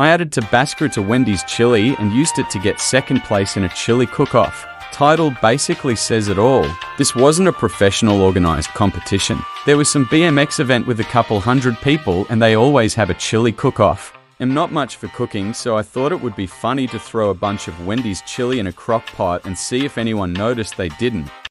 I added Tabasco to Wendy's chili and used it to get second place in a chili cook-off. Title basically says it all. This wasn't a professional organized competition. There was some BMX event with a couple hundred people and they always have a chili cook-off. I'm not much for cooking, so I thought it would be funny to throw a bunch of Wendy's chili in a crock pot and see if anyone noticed they didn't.